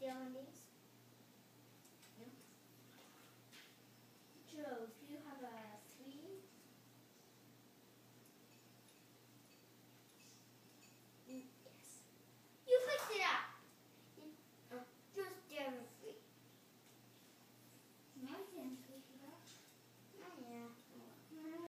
ఏమండి